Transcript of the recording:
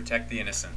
protect the innocent.